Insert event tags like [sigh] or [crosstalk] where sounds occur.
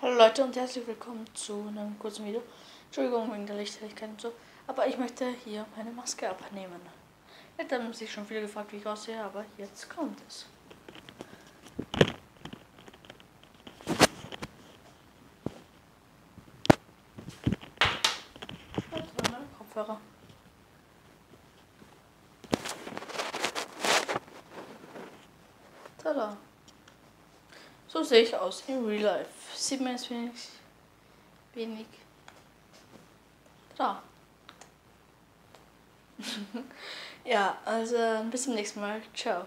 Hallo Leute und herzlich willkommen zu einem kurzen Video. Entschuldigung wegen der Lichthelligkeit und so, aber ich möchte hier meine Maske abnehmen. Jetzt haben sich schon viele gefragt, wie ich aussehe, aber jetzt kommt es. Jetzt meine Kopfhörer. Tada. So sehe ich aus in Real Life. Sieht man jetzt wenig. wenig. Da. [laughs] ja, also bis zum nächsten Mal. Ciao.